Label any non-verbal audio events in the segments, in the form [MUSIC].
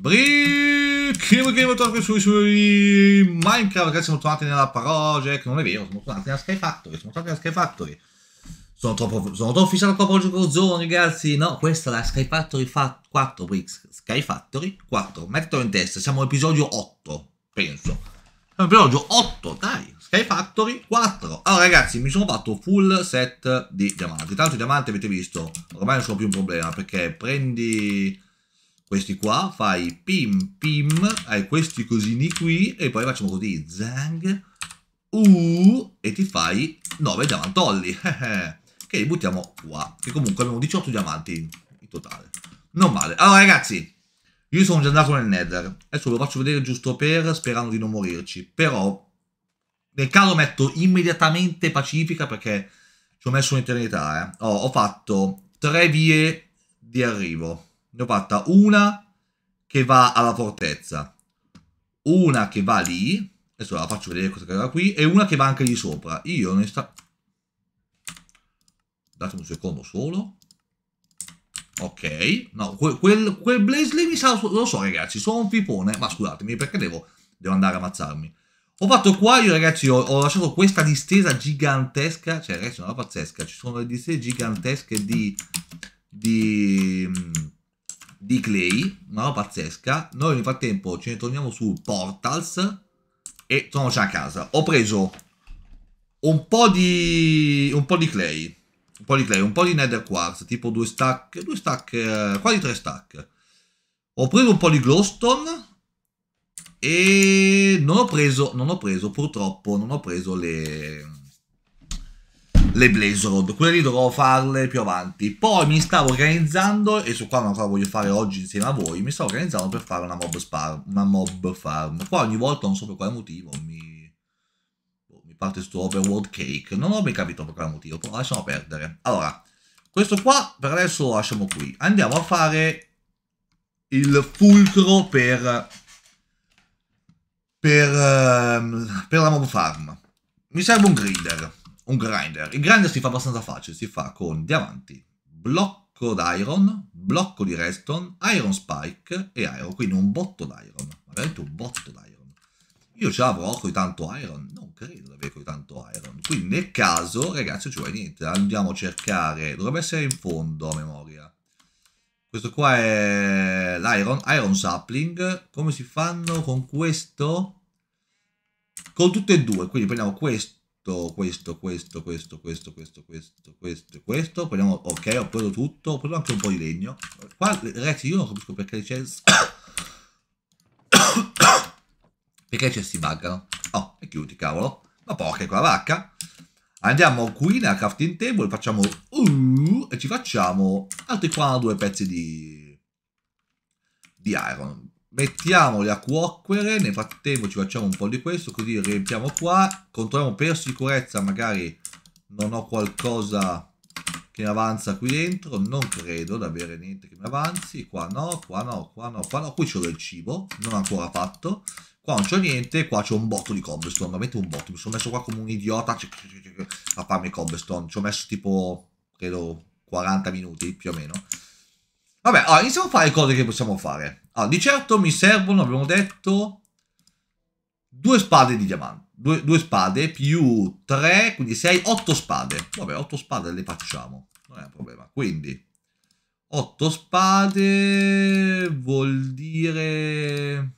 Brick, Game Talk sui, sui Minecraft, ragazzi, siamo tornati nella Project, non è vero, siamo tornati nella Sky Factory, siamo tornati nella Sky Factory. Sono troppo, sono troppo fissato con Project Zone, ragazzi, no, questa è la Sky Factory fa 4, Bricks, Sky Factory 4, mettilo in testa, siamo all'episodio 8, penso. Siamo all'episodio 8, dai, Sky Factory 4. Allora ragazzi, mi sono fatto full set di diamanti, tanto i diamanti avete visto, ormai non sono più un problema, perché prendi questi qua, fai pim pim, hai questi cosini qui e poi facciamo così, zang, uh, e ti fai 9 diamantolli, [LAUGHS] che li buttiamo qua, che comunque abbiamo 18 diamanti in totale, non male. Allora ragazzi, io sono già andato nel nether, adesso ve lo faccio vedere giusto per, sperando di non morirci, però nel caso metto immediatamente pacifica perché ci ho messo un'eternità, eh. oh, ho fatto tre vie di arrivo ne ho fatta una che va alla fortezza, una che va lì, adesso la faccio vedere che va qui, e una che va anche lì sopra. Io ne sta... Datemi un secondo solo. Ok, no, quel, quel, quel Blaze mi sa, lo so ragazzi, sono un pipone, ma scusatemi perché devo, devo andare a ammazzarmi. Ho fatto qua, io ragazzi ho, ho, lasciato questa distesa gigantesca, cioè ragazzi è una pazzesca, ci sono le distese gigantesche di, di, di Clay, una roba pazzesca. Noi nel frattempo ce ne torniamo su Portals e torniamoci a casa. Ho preso un po' di un po' di Clay, un po' di Clay, un po' di Nether Quartz, tipo due stack, due stack, eh, quasi tre stack. Ho preso un po' di glowstone e non ho preso, non ho preso purtroppo, non ho preso le le Blaze Road, quelle lì dovrò farle più avanti. Poi mi stavo organizzando, e su qua una cosa voglio fare oggi insieme a voi, mi stavo organizzando per fare una mob, spar, una mob farm. Qua ogni volta, non so per quale motivo, mi, boh, mi parte sto overworld cake. Non ho mai capito per quale motivo, però lasciamo perdere. Allora, questo qua per adesso lo lasciamo qui. Andiamo a fare il fulcro per, per, ehm, per la mob farm. Mi serve un grinder un grinder. Il grinder si fa abbastanza facile, si fa con diamanti, blocco d'iron, blocco di redstone, iron spike e iron, quindi un botto d'iron, veramente un botto d'iron. Io ce l'avrò con tanto iron? Non credo di avere con tanto iron. Quindi nel caso, ragazzi, ci vuole niente. Andiamo a cercare, dovrebbe essere in fondo a memoria. Questo qua è l'iron, iron sapling. Come si fanno con questo? Con tutte e due, quindi prendiamo questo questo, questo, questo, questo, questo, questo, questo e questo. Prendiamo, ok, ho preso tutto, ho preso anche un po' di legno. Qua, ragazzi, io non capisco perché c'è... [COUGHS] perché c'è si buggano. Oh, è chiusi, cavolo. Ma porca quella vacca. Andiamo qui nella crafting table, facciamo... Uh, e ci facciamo altri qua due pezzi di... di iron mettiamoli a cuocere, nel frattempo ci facciamo un po' di questo, così riempiamo qua, controlliamo per sicurezza, magari non ho qualcosa che mi avanza qui dentro, non credo di avere niente che mi avanzi, qua no, qua no, qua no, qua no, qui c'ho del cibo, non ancora fatto, qua non c'ho niente, qua c'ho un botto di cobblestone, veramente un botto, mi sono messo qua come un idiota a farmi cobblestone, ci ho messo tipo, credo, 40 minuti più o meno, Vabbè, allora, iniziamo a fare le cose che possiamo fare. Allora, di certo mi servono, abbiamo detto, due spade di diamante. Due, due spade più tre, quindi sei, otto spade. Vabbè, otto spade le facciamo. Non è un problema. Quindi, otto spade vuol dire...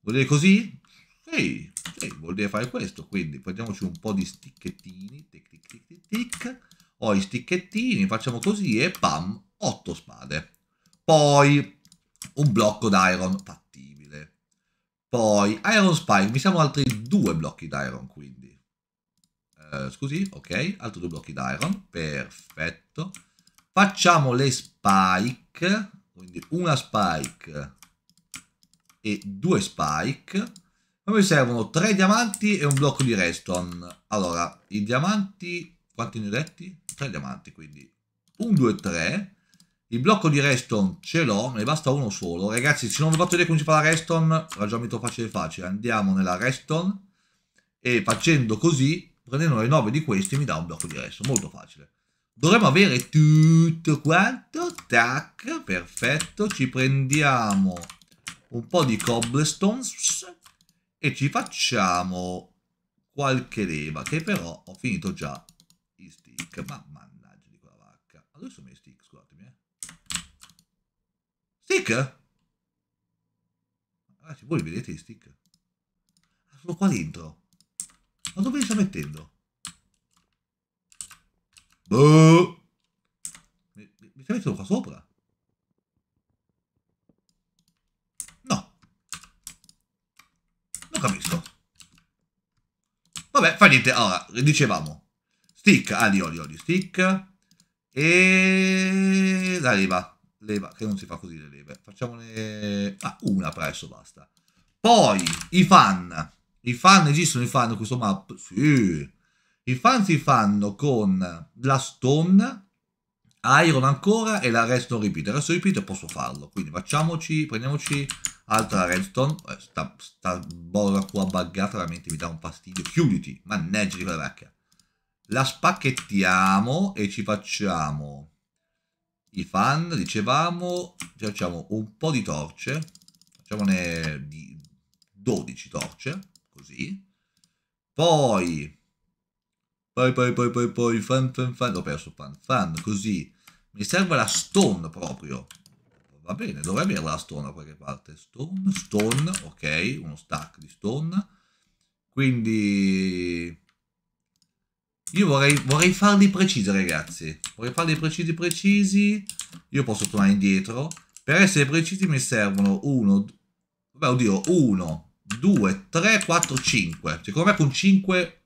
Vuol dire così? Sì, sì, vuol dire fare questo. Quindi prendiamoci un po' di sticchettini. Tic, tic, tic, tic, tic. Ho i sticchettini, facciamo così e pam, 8 spade. Poi un blocco d'iron fattibile. Poi Iron Spike, mi servono altri due blocchi d'iron quindi. Eh, scusi, ok, altri due blocchi d'iron, perfetto. Facciamo le spike, quindi una spike e due spike. Poi mi servono tre diamanti e un blocco di redstone. Allora, i diamanti, quanti ne ho detti? Tre diamanti, quindi 1, 2, 3. Il blocco di redstone ce l'ho, ne basta uno solo. Ragazzi, se non vi fatto vedere come si fa la redstone, ragionamento facile facile. Andiamo nella redstone e facendo così, prendendo le 9 di questi, mi dà un blocco di redstone. Molto facile. Dovremmo avere tutto quanto. Tac, perfetto. Ci prendiamo un po' di cobblestones e ci facciamo qualche leva, che però ho finito già i stick. Ma mannaggia di quella vacca. Ma dove sono i miei stick? Scusatemi. Eh. Stick? Ragazzi, voi vedete i stick? Ah, sono qua dentro. Ma dove li sto mettendo? Boh. Mi, mi sta mettendo qua sopra? No. Non capisco. Vabbè, fa niente. Allora, dicevamo. Stick. Ah, li ho, li ho, li stick. E... La leva. Che non si fa così le leve. Facciamone... Ah, una presso, basta. Poi, i fan. I fan, esistono i fan questo map? Sì. I fan si fanno con la stone, iron ancora e la redstone repeater. Adesso repeater posso farlo, quindi facciamoci, prendiamoci altra redstone. Eh, sta, sta bolla qua buggata veramente mi dà un fastidio. Chiuditi, mannaggia di vecchia. La spacchettiamo e ci facciamo i fan, dicevamo, ci facciamo un po' di torce, facciamone di 12 torce, così. Poi, poi, poi, poi, poi, poi, fan, fan, fan, ho perso fan, fan, così. Mi serve la stone proprio. Va bene, dovrei avere la stone da qualche parte. Stone, stone, ok, uno stack di stone. Quindi io vorrei, vorrei farli precisi, ragazzi. Vorrei farli precisi, precisi. Io posso tornare indietro. Per essere precisi mi servono 1, beh, oddio, 1, 2, 3, 4, 5. Secondo me con 5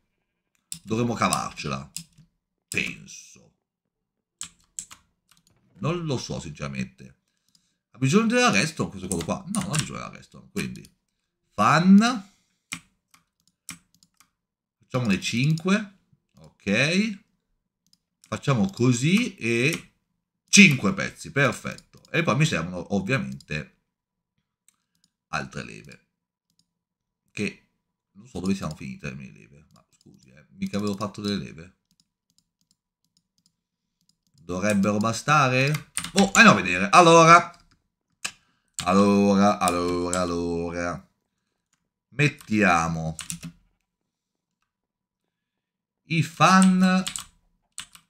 dovremmo cavarcela. Penso. Non lo so, sinceramente. Ha bisogno della redstone questo qua? No, non ha bisogno della redstone. Quindi, fan. Facciamone 5 ok? Facciamo così e 5 pezzi perfetto. E poi mi servono ovviamente altre leve. Che non so dove siamo finite le mie leve ma scusi eh, mica avevo fatto delle leve. Dovrebbero bastare? Oh andiamo a vedere. Allora allora allora allora. Mettiamo i fan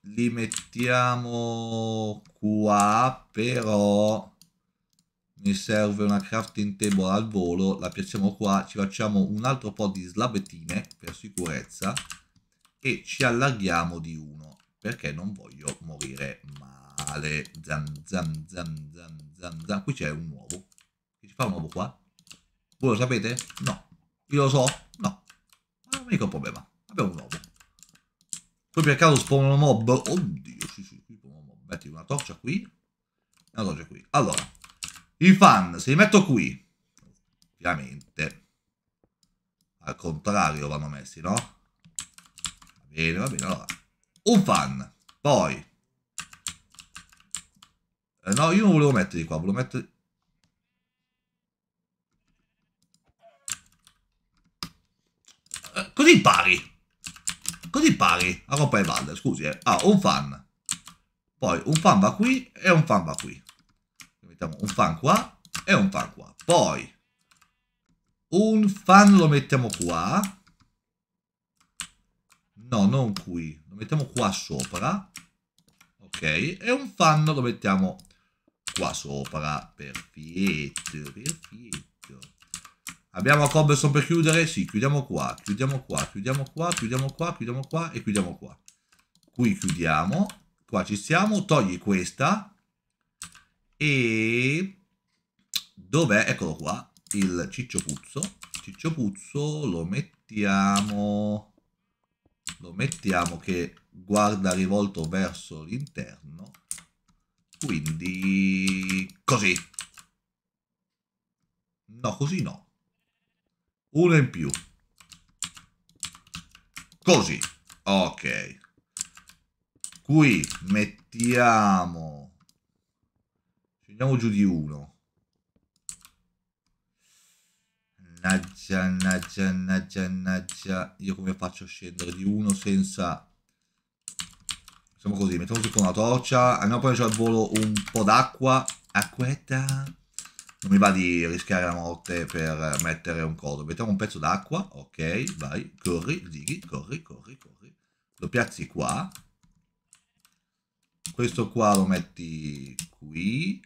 li mettiamo qua, però mi serve una crafting table al volo, la piazziamo qua, ci facciamo un altro po' di slabettine per sicurezza e ci allarghiamo di uno perché non voglio morire male. Zan, zan, zan, zan, zan, zan. Qui c'è un uovo. Che ci fa un uovo qua? Voi lo sapete? No. Io lo so? No. Non è mica un problema. Abbiamo un uovo. Poi per caso spawnano mob. Oddio, sì, sì, qui spawnano mob. Metti una torcia qui. Una torcia qui. Allora, i fan, se li metto qui, ovviamente, al contrario vanno messi, no? Va bene, va bene. Allora, un fan. Poi, eh, no, io non volevo metterli qua, volevo mettere... Eh, così pari. Così pari a Coppa e Valle, scusi, eh. Ah, un fan. Poi un fan va qui e un fan va qui. Mettiamo un fan qua e un fan qua. Poi un fan lo mettiamo qua. No, non qui. Lo mettiamo qua sopra. Ok. E un fan lo mettiamo qua sopra. Perfetto, perfetto. Abbiamo cobblestone per chiudere? Sì, chiudiamo qua, chiudiamo qua, chiudiamo qua, chiudiamo qua, chiudiamo qua e chiudiamo qua. Qui chiudiamo, qua ci siamo, togli questa e dov'è? Eccolo qua, il ciccio puzzo. Ciccio puzzo lo mettiamo, lo mettiamo che guarda rivolto verso l'interno, quindi così. No, così no uno in più. Così. Ok. Qui mettiamo... Scendiamo giù di uno. Naggia, naggia, naggia, naggia. Io come faccio a scendere di uno senza... Facciamo così, mettiamo con una torcia, andiamo prenderci al volo un po' d'acqua. Acquetta. Non mi va di rischiare la morte per mettere un codo. Mettiamo un pezzo d'acqua, ok, vai, corri, Ziggy, corri, corri, corri. Lo piazzi qua. Questo qua lo metti qui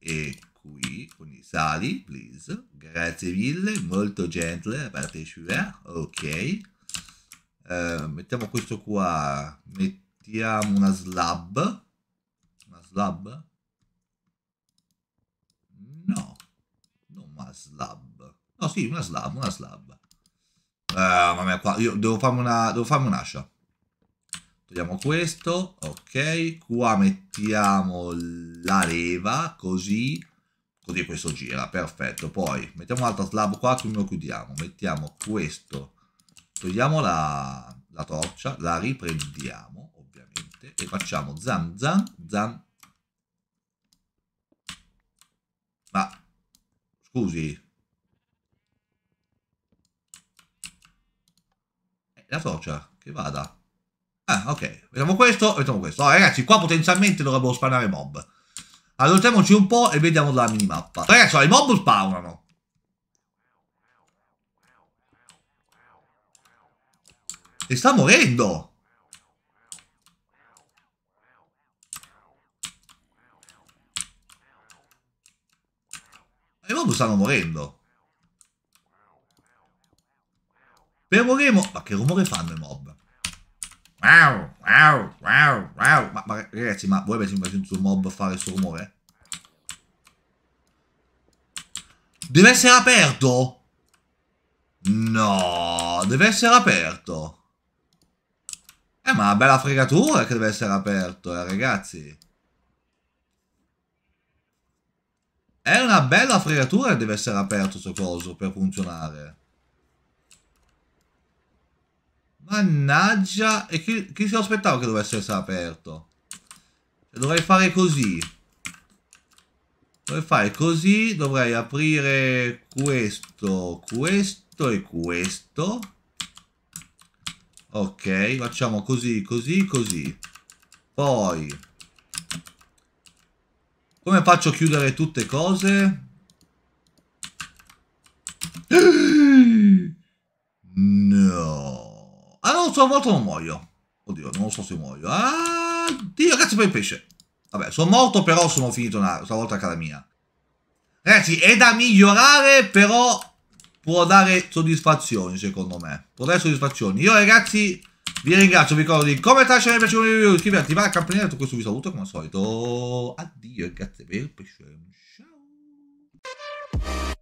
e qui, quindi sali, please. Grazie mille, molto gentle parte sua, ok. Uh, mettiamo questo qua, mettiamo una slab. Una slab? No, non una slab. No, sì, una slab, una slab. Uh, mamma mia, qua, io devo farmi, una, devo farmi un'ascia. Togliamo questo, ok. Qua mettiamo la leva, così. Così questo gira, perfetto. Poi mettiamo un'altra slab qua, quindi lo chiudiamo. Mettiamo questo. Togliamo la, la torcia, la riprendiamo, ovviamente. E facciamo zam zam zam. Ma, scusi. Eh, la torcia, che vada. Ah, ok. Vediamo questo, vediamo questo. Oh, ragazzi, qua potenzialmente dovrebbero spawnare mob. Allontaniamoci un po' e vediamo la minimappa. Ragazzi, oh, i mob spawnano. E sta morendo. I mob stanno morendo. Fermeremo. Ma che rumore fanno i mob? Wow, wow, wow, wow. Ma, ma ragazzi, ma voi avete mai sentito un mob fare il suo rumore? Deve essere aperto? No, deve essere aperto. Eh, ma una bella fregatura che deve essere aperto, eh, ragazzi. È una bella fregatura che deve essere aperto questo coso per funzionare. Mannaggia, e chi, chi si aspettava che dovesse essere aperto? Cioè, dovrei fare così. Dovrei fare così, dovrei aprire questo, questo e questo. Ok, facciamo così, così, così. Poi... Come faccio a chiudere tutte cose? No. Ah, no, stavolta non muoio. Oddio, non so se muoio. Ah, Dio, cazzo per il pesce. Vabbè, sono morto, però sono finito una, stavolta a casa mia. Ragazzi, è da migliorare, però può dare soddisfazioni, secondo me. Può dare soddisfazioni. Io, ragazzi, vi ringrazio, vi ricordo di commentare, se vi piace il video, iscriverti, attivare la campanella, tutto questo vi saluto come al solito. Addio e grazie per il pesce. Ciao.